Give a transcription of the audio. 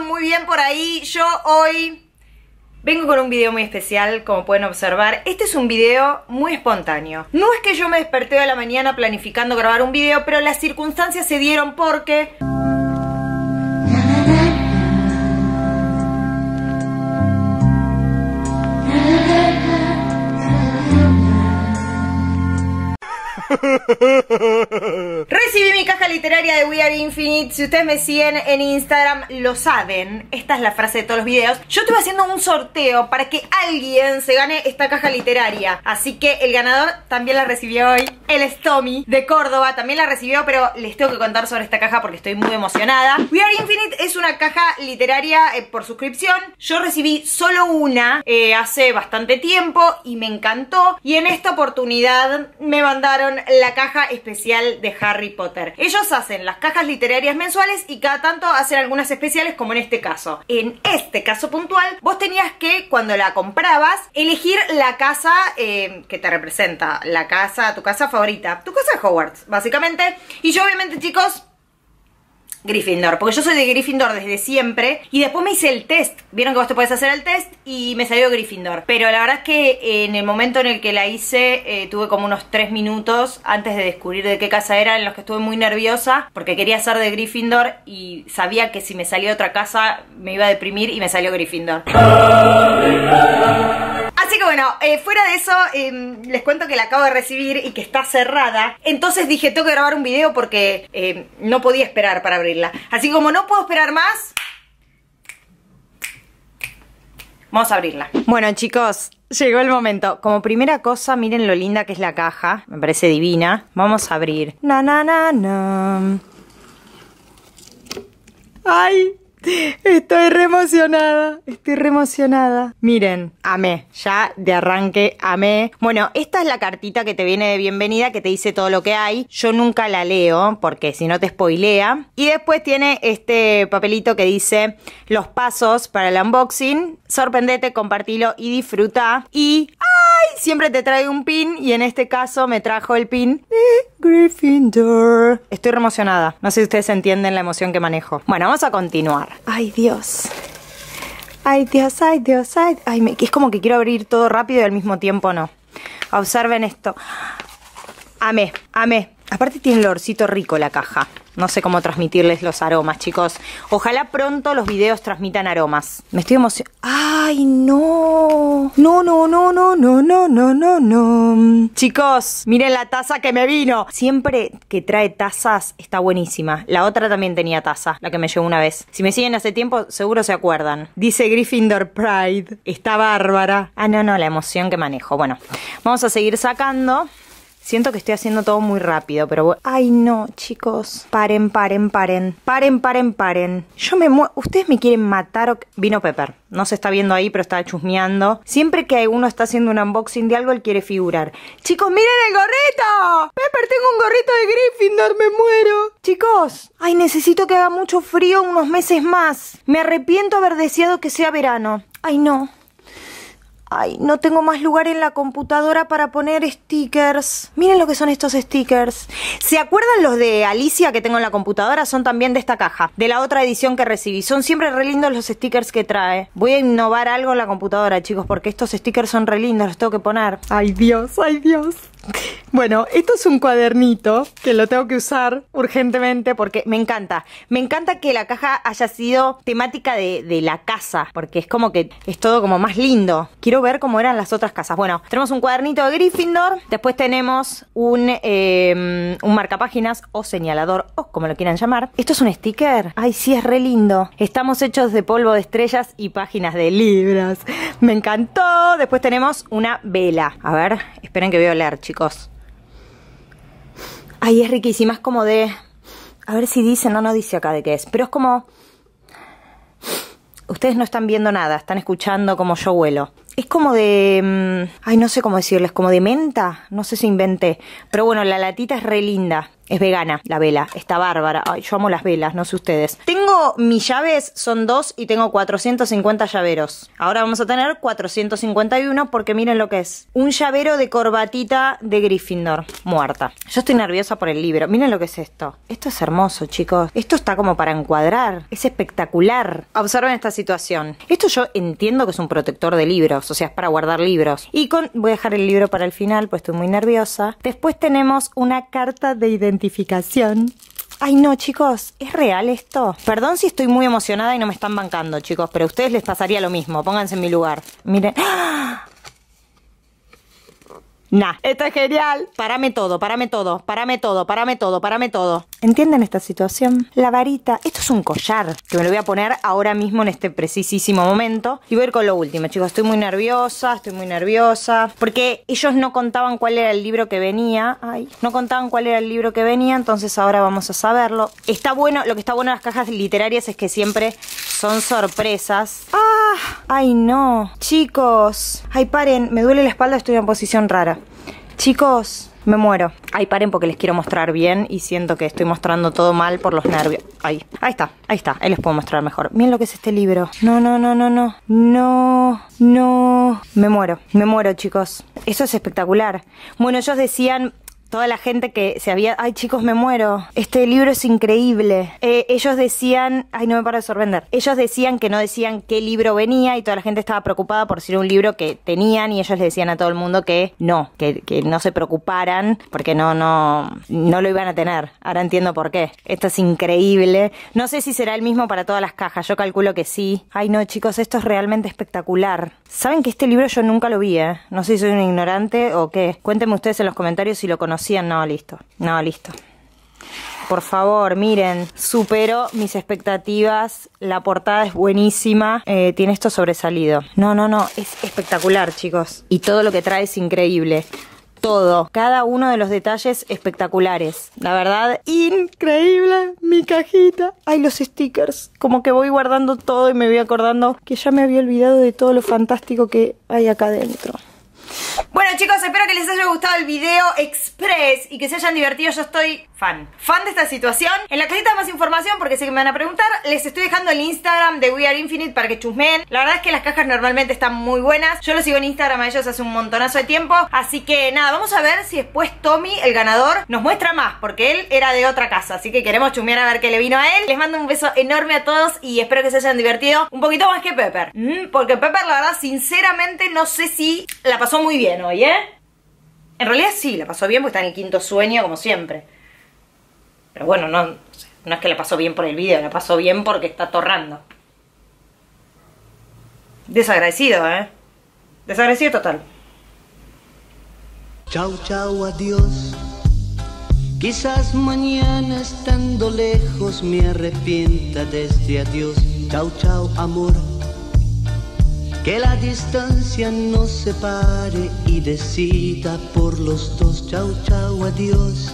muy bien por ahí. Yo hoy vengo con un video muy especial, como pueden observar. Este es un video muy espontáneo. No es que yo me desperté a la mañana planificando grabar un video, pero las circunstancias se dieron porque... Recibí mi caja literaria de We Are Infinite. Si ustedes me siguen en Instagram, lo saben. Esta es la frase de todos los videos. Yo estuve haciendo un sorteo para que alguien se gane esta caja literaria. Así que el ganador también la recibió hoy. El es Tommy de Córdoba. También la recibió, pero les tengo que contar sobre esta caja porque estoy muy emocionada. We Are Infinite es una caja literaria eh, por suscripción. Yo recibí solo una eh, hace bastante tiempo y me encantó. Y en esta oportunidad me mandaron la caja especial de Harry Potter. Ellos hacen las cajas literarias mensuales y cada tanto hacen algunas especiales como en este caso. En este caso puntual, vos tenías que cuando la comprabas elegir la casa eh, que te representa, la casa, tu casa favorita, tu casa Hogwarts, básicamente. Y yo obviamente chicos Gryffindor, porque yo soy de Gryffindor desde siempre y después me hice el test, vieron que vos te puedes hacer el test y me salió Gryffindor, pero la verdad es que en el momento en el que la hice eh, tuve como unos 3 minutos antes de descubrir de qué casa era en los que estuve muy nerviosa porque quería ser de Gryffindor y sabía que si me salía otra casa me iba a deprimir y me salió Gryffindor. Así que bueno, eh, fuera de eso, em, les cuento que la acabo de recibir y que está cerrada. Entonces dije, tengo que grabar un video porque em, no podía esperar para abrirla. Así como no puedo esperar más, vamos a abrirla. Bueno chicos, llegó el momento. Como primera cosa, miren lo linda que es la caja. Me parece divina. Vamos a abrir. Na, na, na, na. ¡Ay! Estoy re emocionada, estoy re emocionada. Miren, amé, ya de arranque amé. Bueno, esta es la cartita que te viene de bienvenida que te dice todo lo que hay. Yo nunca la leo porque si no te spoilea. Y después tiene este papelito que dice los pasos para el unboxing. Sorprendete, compartilo y disfruta. Y Siempre te trae un pin y en este caso me trajo el pin de Gryffindor. Estoy emocionada. No sé si ustedes entienden la emoción que manejo. Bueno, vamos a continuar. Ay, Dios. Ay, Dios, ay, Dios, ay. ay es como que quiero abrir todo rápido y al mismo tiempo no. Observen esto. Amé, amé. Aparte tiene el olorcito rico la caja. No sé cómo transmitirles los aromas, chicos. Ojalá pronto los videos transmitan aromas. Me estoy emocionando. ¡Ay, no! No, no, no, no, no, no, no, no, no. Chicos, miren la taza que me vino. Siempre que trae tazas está buenísima. La otra también tenía taza, la que me llevó una vez. Si me siguen hace tiempo, seguro se acuerdan. Dice Gryffindor Pride. Está bárbara. Ah, no, no, la emoción que manejo. Bueno, vamos a seguir sacando. Siento que estoy haciendo todo muy rápido, pero... Ay, no, chicos. Paren, paren, paren. Paren, paren, paren. Yo me muero... Ustedes me quieren matar o... Vino Pepper. No se está viendo ahí, pero está chusmeando. Siempre que uno está haciendo un unboxing de algo, él quiere figurar. Chicos, miren el gorrito. Pepper, tengo un gorrito de Gryffindor, me muero. Chicos, ay, necesito que haga mucho frío unos meses más. Me arrepiento haber deseado que sea verano. Ay, no. Ay, no tengo más lugar en la computadora para poner stickers. Miren lo que son estos stickers. ¿Se acuerdan los de Alicia que tengo en la computadora? Son también de esta caja, de la otra edición que recibí. Son siempre re lindos los stickers que trae. Voy a innovar algo en la computadora, chicos, porque estos stickers son re lindos, los tengo que poner. Ay, Dios, ay, Dios. Bueno, esto es un cuadernito que lo tengo que usar urgentemente porque me encanta. Me encanta que la caja haya sido temática de, la casa, porque es como que es todo como más lindo. Quiero ver cómo eran las otras casas. Bueno, tenemos un cuadernito de Gryffindor, después tenemos un, eh, un marcapáginas o señalador, o como lo quieran llamar. ¿Esto es un sticker? Ay, sí, es re lindo. Estamos hechos de polvo de estrellas y páginas de libros. Me encantó. Después tenemos una vela. A ver, esperen que voy a leer, chicos. Ay, es riquísima, es como de... A ver si dice, no, no dice acá de qué es, pero es como... Ustedes no están viendo nada, están escuchando como yo huelo. Es como de... Mm, ay, no sé cómo decirles, como de menta, no sé si inventé. Pero bueno, la latita es re linda. Es vegana la vela, está bárbara. Ay, yo amo las velas, no sé ustedes. Tengo mis llaves, son dos y tengo 450 llaveros. Ahora vamos a tener 451 porque miren lo que es. Un llavero de corbatita de Gryffindor, muerta. Yo estoy nerviosa por el libro. Miren lo que es esto. Esto es hermoso, chicos. Esto está como para encuadrar. Es espectacular. Observen esta situación. Esto yo entiendo que es un protector de libros, o sea, es para guardar libros. Y con... Voy a dejar el libro para el final, pues estoy muy nerviosa. Después tenemos una carta de identificación Ay, no, chicos, ¿es real esto? Perdón si estoy muy emocionada y no me están bancando, chicos, pero a ustedes les pasaría lo mismo. Pónganse en mi lugar. Miren. ¡Ah! Nah, esto es genial. Parame todo, parame todo, parame todo, parame todo, parame todo. ¿Entienden esta situación? La varita. Esto es un collar que me lo voy a poner ahora mismo en este precisísimo momento. Y voy a ir con lo último, chicos. Estoy muy nerviosa, estoy muy nerviosa. Porque ellos no contaban cuál era el libro que venía. Ay, no contaban cuál era el libro que venía, entonces ahora vamos a saberlo. Está bueno, lo que está bueno en las cajas literarias es que siempre son sorpresas. ¡Ah! ¡Ay, no! Chicos. Ay, paren, me duele la espalda, estoy en posición rara. Chicos, me muero. Ay, paren porque les quiero mostrar bien y siento que estoy mostrando todo mal por los nervios. Ahí, ahí está, ahí está. Ahí les puedo mostrar mejor. Miren lo que es este libro. No, no, no, no, no. No, no. Me muero, me muero, chicos. Eso es espectacular. Bueno, ellos decían toda la gente que se había... Ay chicos, me muero. Este libro es increíble. Eh, ellos decían... Ay, no me paro de sorprender. Ellos decían que no decían qué libro venía y toda la gente estaba preocupada por si era un libro que tenían y ellos le decían a todo el mundo que no, que, no se preocuparan porque no, no, no lo iban a tener. Ahora entiendo por qué. Esto es increíble. No sé si será el mismo para todas las cajas. Yo calculo que sí. Ay, no, chicos, esto es realmente espectacular. Saben que este libro yo nunca lo vi, ¿eh? No sé si soy un ignorante o qué. Cuéntenme ustedes en los comentarios si lo conocían. No, listo. No, listo. Por favor, miren, superó mis expectativas. La portada es buenísima. Eh, tiene esto sobresalido. No, no, no. Es espectacular, chicos. Y todo lo que trae es increíble todo, cada uno de los detalles espectaculares. La verdad, increíble mi cajita. Ay, los stickers. Como que voy guardando todo y me voy acordando que ya me había olvidado de todo lo fantástico que hay acá adentro. Bueno chicos, espero que les haya gustado el video express y que se hayan divertido. Yo estoy fan, fan de esta situación. En la cajita más información, porque sé que me van a preguntar, les estoy dejando el Instagram de We Are Infinite para que chusmeen. La verdad es que las cajas normalmente están muy buenas. Yo los sigo en Instagram a ellos hace un montonazo de tiempo. Así que nada, vamos a ver si después Tommy, el ganador, nos muestra más, porque él era de otra casa. Así que queremos chusmear a ver qué le vino a él. Les mando un beso enorme a todos y espero que se hayan divertido un poquito más que Pepper. Mm, porque Pepper, la verdad, sinceramente, no sé si la pasó muy bien hoy, ¿eh? En realidad sí, la pasó bien porque está en el quinto sueño, como siempre. Pero bueno, no, no es que la pasó bien por el video, la pasó bien porque está torrando. Desagradecido, ¿eh? Desagradecido total. Chau, chau, adiós. Quizás mañana estando lejos me arrepienta de este adiós. Chau, chau, amor. Que la distancia nos separe y decida por los dos. Chau, chau, adiós.